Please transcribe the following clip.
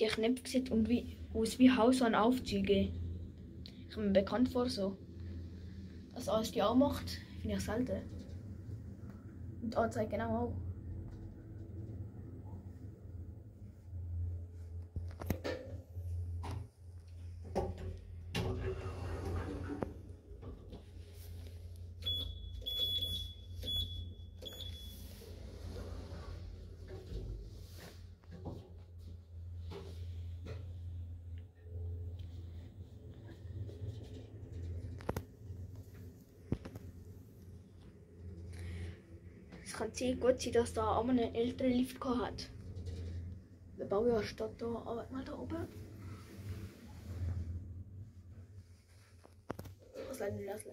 Der Knopf sieht und wie, aus wie Haus an Aufzüge. Kommt mir bekannt vor so. Das alles die auch macht, finde ich selten. Und Anzeige genau auch. Es kann sehr gut sein, dass da auch einen älteren Lift hat. Der Baujahr steht da, aber mal da oben. Was leider nicht lassen.